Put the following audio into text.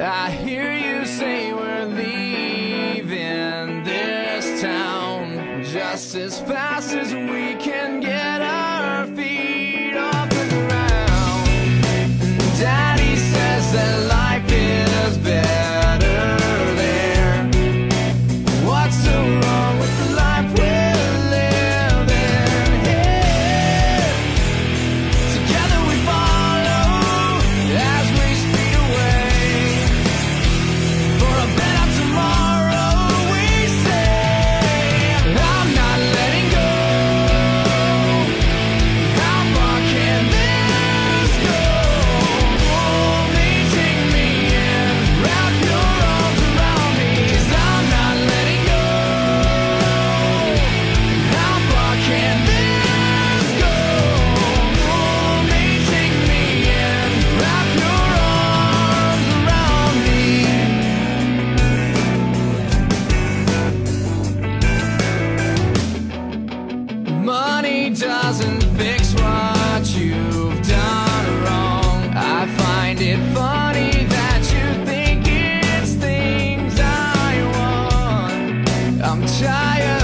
I hear you say we're leaving this town just as fast as we can get. doesn't fix what you've done wrong. I find it funny that you think it's things I want. I'm tired.